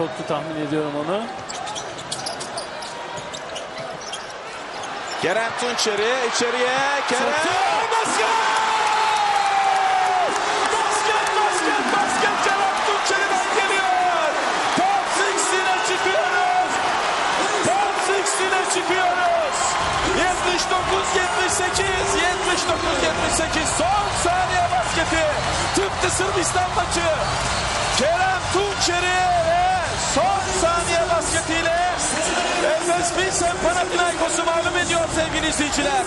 soktu tahmin ediyorum onu. Kerem Tunçeri içeriye. Kerem. Soktu. Basket! Basket, basket, basket. Kerem Tunçeri'den geliyor. Top 16'e çıkıyoruz. Top 16'e çıkıyoruz. 79-78. 79-78. Son saniye basketi. Tıpkı Sırbistan maçı. Kerem Tunçeri Efes Pilsen Panathinaikos'u mağlup ediyor sevgili izleyiciler.